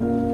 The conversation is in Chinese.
了。